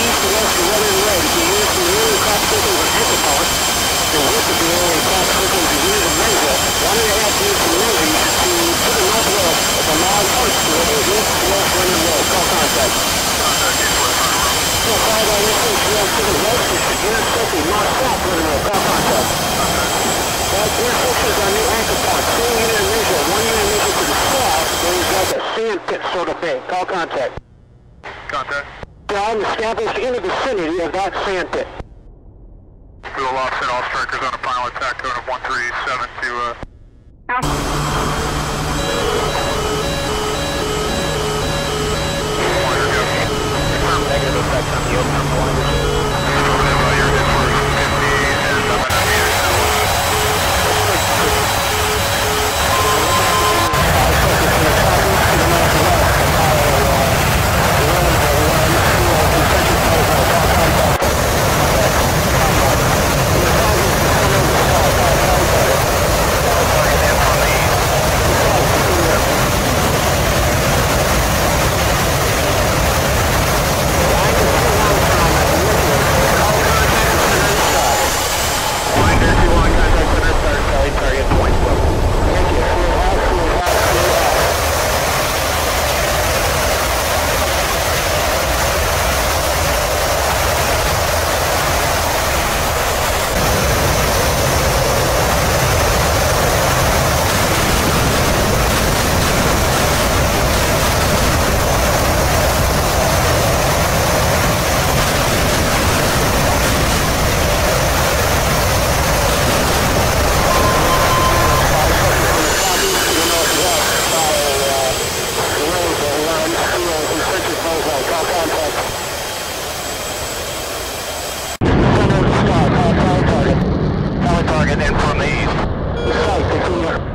to red and red. If you use the new cross circles and anchor point, the width of the area cross circles you use to measure, one and a half to measure, you should see to the northwest of the log arch to the east west running road. Call contact. Contact east west running road. By this is trail to the west, should intersect the north south running road. Call contact. That intersection is our new point. Two unit measure, one unit measure to the south, where you've got the sand pit sort of thing. Call contact. Contact. I'm established in the vicinity of that sand pit. We will offset all strikers on a final attack code of 137 to uh, Alpha. target in from the east. South,